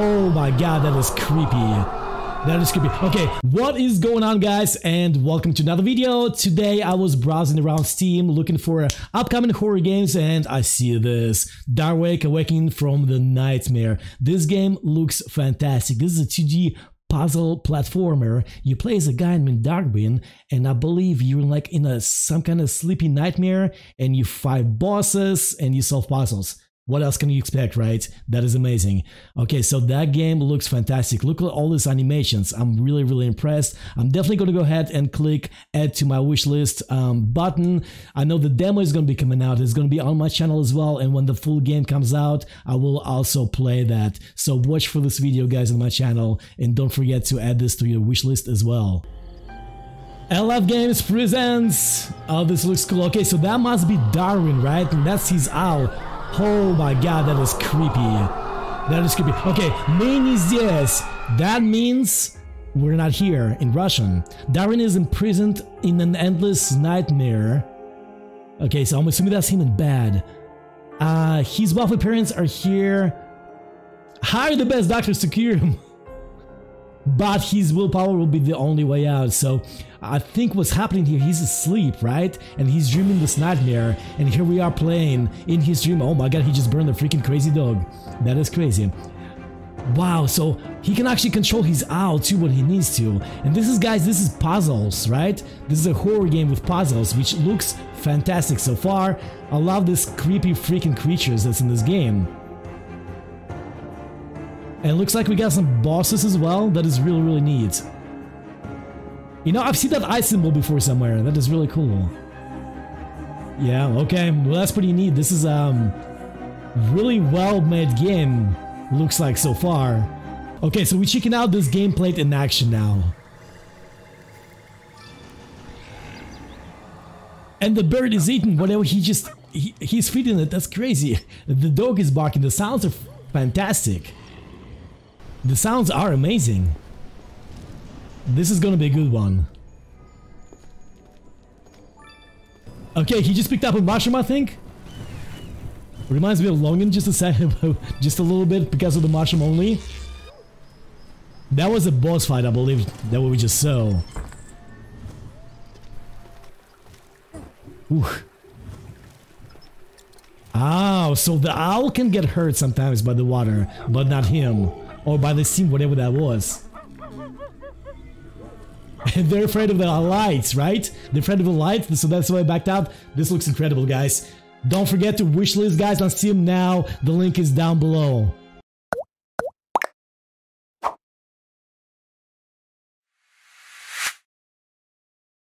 Oh my god, that is creepy. That is creepy. Okay, what is going on guys and welcome to another video. Today I was browsing around Steam looking for upcoming horror games and I see this. Dark Wake Awakening from the Nightmare. This game looks fantastic. This is a 2D puzzle platformer. You play as a guy named Darwin, and I believe you're like in a some kind of sleepy nightmare, and you fight bosses and you solve puzzles. What else can you expect, right? That is amazing. Okay, so that game looks fantastic. Look at all these animations. I'm really, really impressed. I'm definitely going to go ahead and click add to my wish list um, button. I know the demo is going to be coming out. It's going to be on my channel as well. And when the full game comes out, I will also play that. So watch for this video, guys, on my channel. And don't forget to add this to your wish list as well. LF Games presents. Oh, this looks cool. Okay, so that must be Darwin, right? And that's his owl. Oh my god, that is creepy. That is creepy. Okay, main is yes. That means we're not here in Russian. Darwin is imprisoned in an endless nightmare. Okay, so I'm assuming that's him in bed. Uh, his wealthy parents are here. Hire the best doctors to cure him. but his willpower will be the only way out. So I think what's happening here, he's asleep, right? And he's dreaming this nightmare, and here we are playing in his dream. Oh my god, he just burned a freaking crazy dog. That is crazy. Wow, so he can actually control his owl too when he needs to. And this is, guys, this is puzzles, right? This is a horror game with puzzles, which looks fantastic so far. I love this creepy freaking creatures that's in this game. And it looks like we got some bosses as well. That is really, really neat. You know, I've seen that eye symbol before somewhere. That is really cool. Yeah, okay. Well, that's pretty neat. This is um really well-made game, looks like so far. Okay, so we're checking out this gameplay in action now. And the bird is eating whatever he just... He, he's feeding it. That's crazy. The dog is barking. The sounds are fantastic. The sounds are amazing. This is gonna be a good one. Okay, he just picked up a mushroom, I think. Reminds me of Longan just a second, just a little bit because of the mushroom only. That was a boss fight, I believe, that we just saw. Ooh. Oh, so the owl can get hurt sometimes by the water, but not him. Or by the steam, whatever that was. They're afraid of the lights, right? They're afraid of the lights, so that's why I backed out. This looks incredible, guys. Don't forget to wishlist, guys, on Steam now. The link is down below.